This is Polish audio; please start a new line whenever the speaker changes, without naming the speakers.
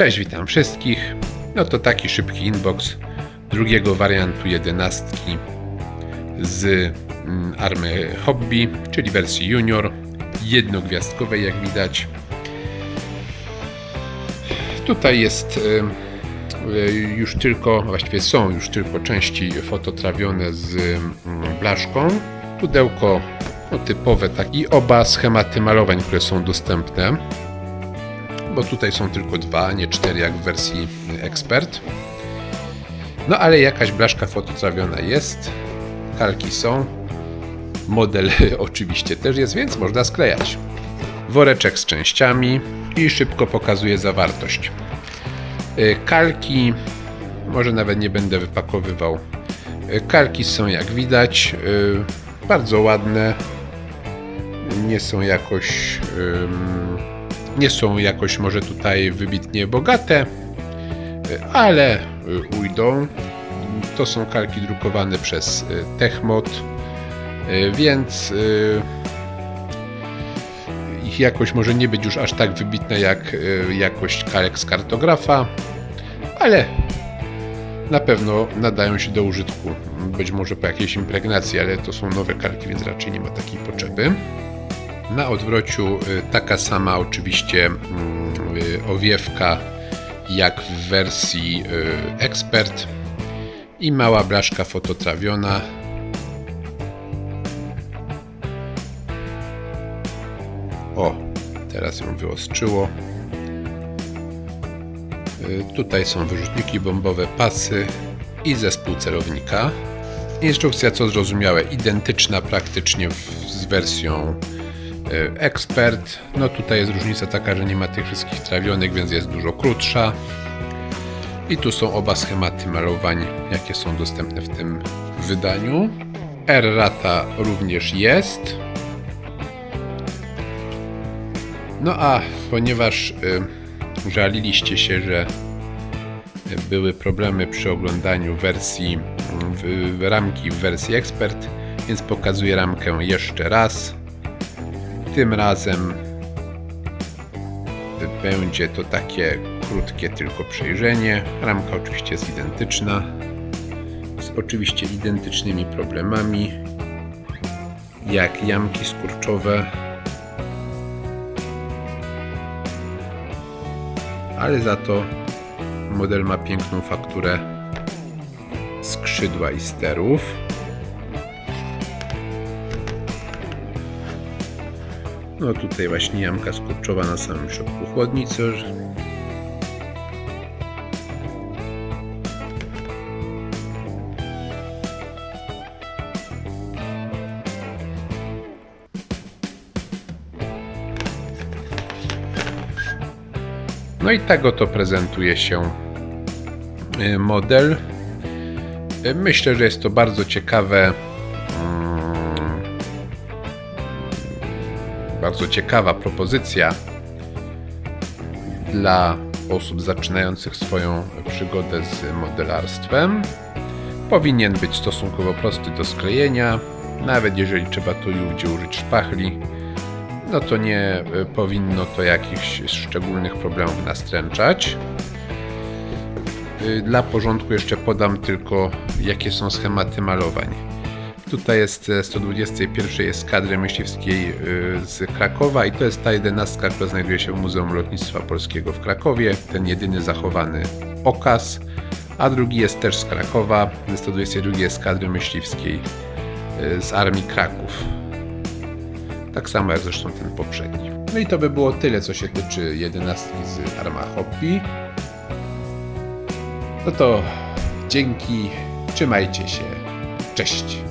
Cześć, witam wszystkich. No to taki szybki inbox drugiego wariantu jedenastki z mm, army Hobby, czyli wersji junior, jednogwiazdkowej jak widać. Tutaj jest y, już tylko, właściwie są już tylko części fototrawione z mm, blaszką. Pudełko no, typowe, tak i oba schematy malowań, które są dostępne bo tutaj są tylko dwa, nie cztery jak w wersji Expert. No ale jakaś blaszka fototrawiona jest, kalki są, model oczywiście też jest, więc można sklejać. Woreczek z częściami i szybko pokazuje zawartość. Y, kalki, może nawet nie będę wypakowywał. Y, kalki są jak widać y, bardzo ładne, nie są jakoś nie są jakoś może tutaj wybitnie bogate, ale ujdą. To są kalki drukowane przez Techmod, więc ich jakość może nie być już aż tak wybitna jak jakość kalek z kartografa, ale na pewno nadają się do użytku. Być może po jakiejś impregnacji, ale to są nowe kalki, więc raczej nie ma takiej potrzeby. Na odwrociu y, taka sama oczywiście mm, y, owiewka jak w wersji y, Expert i mała blaszka fototrawiona. O, teraz ją wyostrzyło. Tutaj są wyrzutniki bombowe, pasy i zespół celownika. Instrukcja, co zrozumiałe, identyczna praktycznie z wersją ekspert. No tutaj jest różnica taka, że nie ma tych wszystkich trawionych, więc jest dużo krótsza. I tu są oba schematy malowań, jakie są dostępne w tym wydaniu. R-rata również jest. No a ponieważ y, żaliliście się, że były problemy przy oglądaniu wersji w ramki w wersji ekspert, więc pokazuję ramkę jeszcze raz. Tym razem będzie to takie krótkie tylko przejrzenie. Ramka oczywiście jest identyczna. Z oczywiście identycznymi problemami jak jamki skurczowe. Ale za to model ma piękną fakturę skrzydła i sterów. No tutaj właśnie jamka skurczowa na samym środku chłodnicy. No i tak oto prezentuje się y, model. Y, myślę, że jest to bardzo ciekawe bardzo ciekawa propozycja dla osób zaczynających swoją przygodę z modelarstwem. Powinien być stosunkowo prosty do sklejenia, nawet jeżeli trzeba tu i ówdzie użyć szpachli, no to nie e, powinno to jakichś szczególnych problemów nastręczać. E, dla porządku jeszcze podam tylko, jakie są schematy malowań. Tutaj jest 121 eskadry myśliwskiej y, z Krakowa i to jest ta jedenastka, która znajduje się w Muzeum Lotnictwa Polskiego w Krakowie. Ten jedyny zachowany okaz. A drugi jest też z Krakowa, ze 122 eskadry myśliwskiej y, z Armii Kraków. Tak samo jak zresztą ten poprzedni. No i to by było tyle, co się tyczy jedenastki z Arma Hobby. No to dzięki, trzymajcie się, cześć!